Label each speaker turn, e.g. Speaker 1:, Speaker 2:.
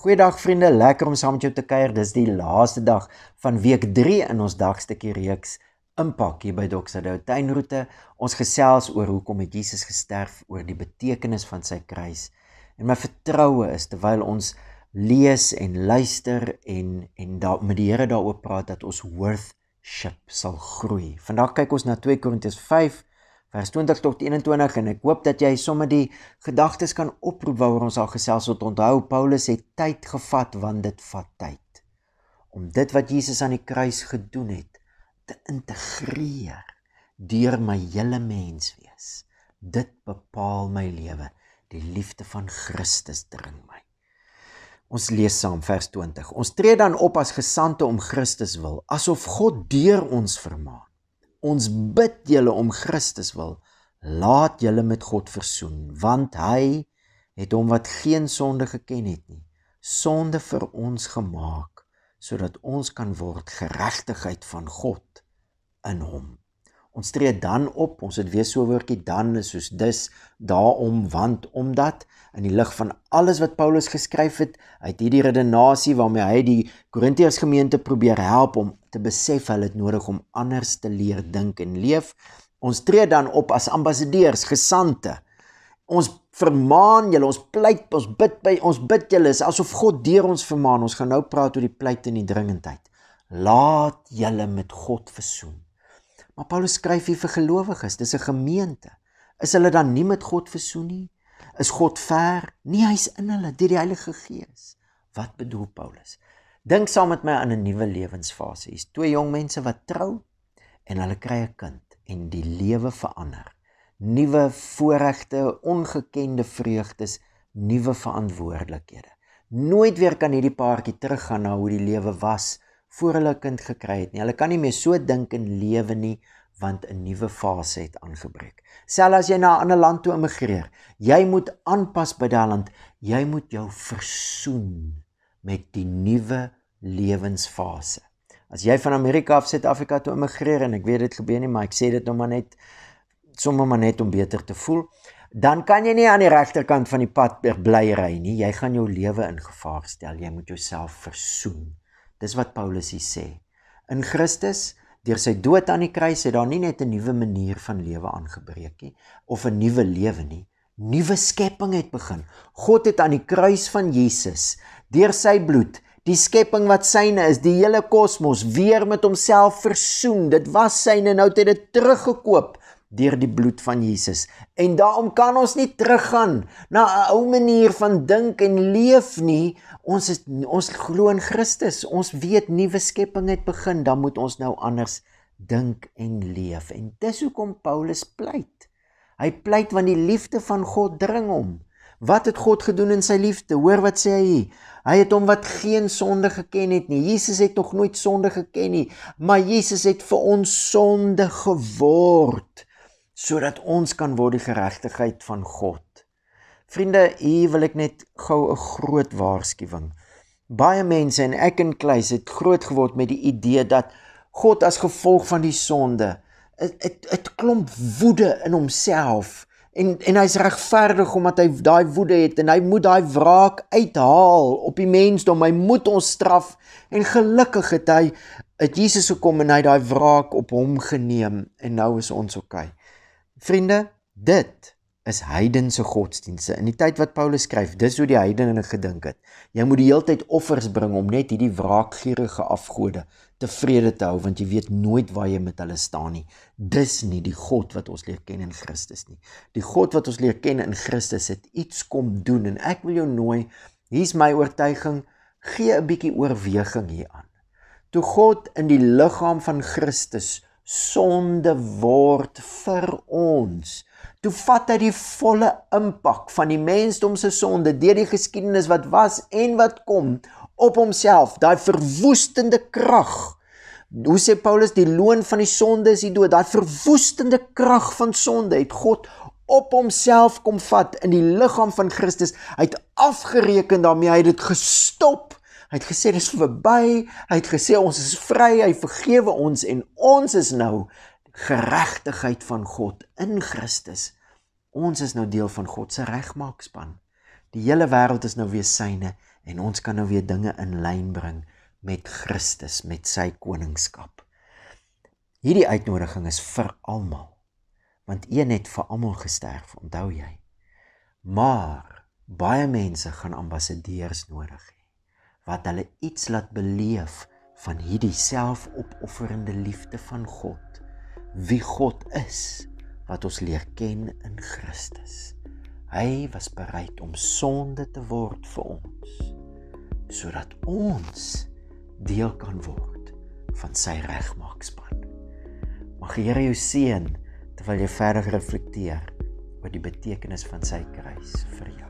Speaker 1: Goeiedag vriende, lekker om saam met jou te kuier. Dis die laaste dag van week 3 in ons dagstukkie reeks Impak hier by Doxado Tuinroete. Ons gesels oor hoekom het Jesus gesterf, oor die betekenis van sy kruis. En my vertroue is terwyl ons lees en luister en en daar met die Here daaroor praat dat ons worship sal groei. Vandag kyk ons na 2 Korintiërs vers 20 tot 21 en ek hoop dat jy sommer die gedagtes kan oproep waaroor ons al gesels het. Onthou Paulus het tyd gevat want dit vat tyd om dit wat Jesus aan die kruis gedoen het te integreer deur my hele mens wees. Dit bepaal my lewe. Die liefde van Christus dring my. Ons lees saam vers 20. Ons tree dan op as gesande om Christus wil, asof God deur ons vermaan. Ons bid julle om Christus wil, laat julle met God versoen, want hy het hom wat geen sonde geken het nie, sonde vir ons gemaak sodat ons kan word geregtigheid van God in hom. Ons tree dan op, ons het weer so woordjie dan is soos dis, daarom, want, omdat in die lig van alles wat Paulus geskryf het, uit hierdie redenasie waarmee hy die Korintiërs gemeente probeer help om te besef hulle het nodig om anders te leer dink en leef. Ons tree dan op as ambassadeurs, gesande. Ons vermaan julle, ons pleit, ons bid by ons bid julle is asof God deur ons vermaan. Ons gaan nou praat oor die pleit en die dringendheid. Laat julle met God versoen. Maar Paulus skryf hier vir gelowiges, dis 'n gemeente. Is hulle dan nie met God versoen nie? Is God ver? Nee, hy's in hulle deur die Heilige Gees. Wat bedoel Paulus? Dink saam met my aan 'n nuwe lewensfase. Hier's twee jong mense wat trou en hulle kry 'n kind en die lewe verander. Nuwe voorregte, ongekende vreugdes, nuwe verantwoordelikhede. Nooit weer kan hierdie paartjie teruggaan na hoe die lewe was voor hulle kind gekry het nie. Hulle kan nie meer so dink en lewe nie want 'n nuwe fase het aangebreek. Selfs as jy na 'n ander land toe immigreer, jy moet aanpas by daardie land. Jy moet jou versoen met die nuwe lewensfase. As jy van Amerika af Suid-Afrika toe immigreer en ek weet dit gebeur nie, maar ek sê dit nou maar net sommer maar net om beter te voel, dan kan jy nie aan die regterkant van die pad bly ry nie. Jy gaan jou lewe in gevaar stel. Jy moet jouself versoen Dis wat Paulus hier sê. In Christus, deur sy dood aan die kruis, het daar nie net 'n nuwe manier van lewe aangebreek nie of 'n nuwe lewe nie. Nuwe skepping het begin. God het aan die kruis van Jesus, deur sy bloed, die skepping wat syne is, die hele kosmos weer met homself versoen. Dit was syne, nou het hy dit teruggekoop deur die bloed van Jesus. En daarom kan ons nie teruggaan na 'n ou manier van dink en leef nie. Ons is ons glo in Christus. Ons weet nuwe skepping het begin, dan moet ons nou anders dink en leef. En dis hoekom Paulus pleit. Hy pleit want die liefde van God dring hom. Wat het God gedoen in sy liefde? Hoor wat sê hy? Hy het hom wat geen sonde geken het nie. Jesus het nog nooit sonde geken nie, maar Jesus het vir ons sonde geword sodat ons kan word die geregtigheid van God. Vriende, hier wil ek net gou 'n groot waarskuwing. Baie mense en ek in kluis het groot geword met die idee dat God as gevolg van die sonde, dit klomp woede in homself en en hy's regverdig omdat hy daai woede het en hy moet daai wraak uithaal op die mensdom. Hy moet ons straf en gelukkig het hy het Jesus gekom en hy daai wraak op hom geneem en nou is ons oukei. Okay. Vriende, dit is heidense godsdienste. In die tyd wat Paulus skryf, dis hoe die heidene gedink het. Jy moet die hele tyd offers bring om net hierdie wraakgierige afgode tevrede te hou want jy weet nooit waar jy met hulle staan nie. Dis nie die God wat ons leer ken in Christus nie. Die God wat ons leer ken in Christus het iets kom doen en ek wil jou nooi, hier's my oortuiging, gee 'n bietjie oorweging hieraan. Toe God in die liggaam van Christus sonde word vir ons. Toe vat hy die volle impak van die mensdom se sonde deur die geskiedenis wat was en wat kom op homself, daai verwoestende krag. Hoe sê Paulus die loon van die sonde is die dood. Daai verwoestende krag van sonde het God op homself kom vat in die liggaam van Christus. Hy het afgereken daarmee, hy het dit gestop Hy het gesê dis verby. Hy het gesê ons is vry. Hy vergewe ons en ons is nou geregtigheid van God in Christus. Ons is nou deel van God se regmaakspan. Die hele wêreld is nou weer syne en ons kan nou weer dinge in lyn bring met Christus, met sy koningskap. Hierdie uitnodiging is vir almal. Want een het vir almal gesterf, onthou jy? Maar baie mense gaan ambassadeurs nodig hê wat hulle iets laat beleef van hierdie selfopofferende liefde van God. Wie God is, wat ons leer ken in Christus. Hy was bereid om sonde te word vir ons sodat ons deel kan word van sy regmaakspan. Mag die Here jou seën terwyl jy verder reflekteer oor die betekenis van sy kruis vir jou.